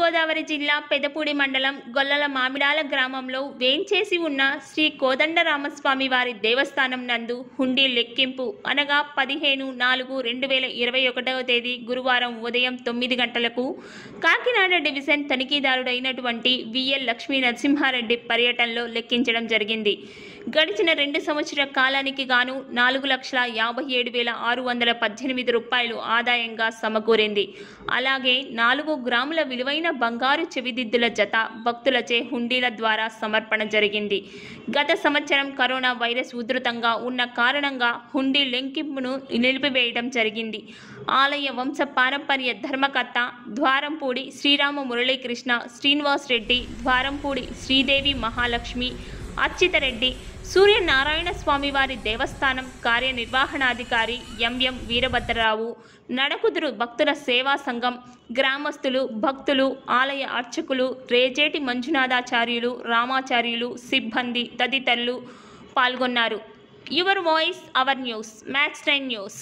తూర్పుగోదావరి జిల్లా పెదపూడి మండలం గొల్లల మామిడాల గ్రామంలో వేంచేసి ఉన్న శ్రీ కోదండరామస్వామి వారి దేవస్థానం నందు హుండీ లెక్కింపు. అనగా పదిహేను నాలుగు రెండు వేల ఇరవై ఒకటవ తేదీ గురువారం ఉదయం తొమ్మిది గంటలకు కాకినాడ డివిజన్ తనిఖీదారుడైనటువంటి విఎల్ లక్ష్మీ నరసింహారెడ్డి పర్యటనలో లెక్కించడం జరిగింది. గడిచిన రెండు సంవత్సర కాలానికి గాను నాలుగు లక్షల యాభై ఏడు వేల ఆరు వందల పద్దెనిమిది రూపాయలు ఆదాయంగా సమకూరింది. అలాగే నాలుగు గ్రాముల విలువైన బంగారు చెవిదిద్దుల జత భక్తులచే హుండీల ద్వారా సమర్పణ జరిగింది. గత సంవత్సరం కరోనా వైరస్ ఉధృతంగా ఉన్న కారణంగా హుండీ లెంకింపును నిలిపివేయడం జరిగింది. ఆలయ వంశ పారంపర్య ధర్మకర్త ద్వారంపూడి శ్రీరామ మురళీకృష్ణ శ్రీనివాస్ రెడ్డి ద్వారంపూడి శ్రీదేవి మహాలక్ష్మి అచ్యుతరెడ్డి సూర్యనారాయణ స్వామివారి దేవస్థానం కార్యనిర్వహణాధికారి ఎంఎం వీరభద్రరావు నడకుదురు భక్తుల సేవా సంఘం గ్రామస్తులు భక్తులు ఆలయ అర్చకులు రేజేటి మంజునాథాచార్యులు రామాచార్యులు సిబ్బంది తదితరులు పాల్గొన్నారు. యువర్ వాయిస్ అవర్ న్యూస్ మ్యాచ్ టైన్ న్యూస్.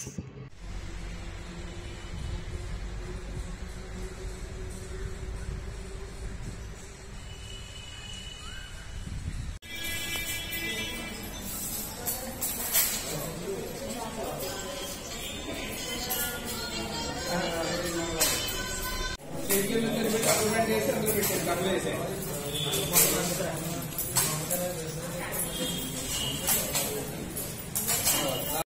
చేతికి పెట్టి అప్రూవ్మెంట్ చేసి అందులో పెట్టారు డబ్బులు వేసాయి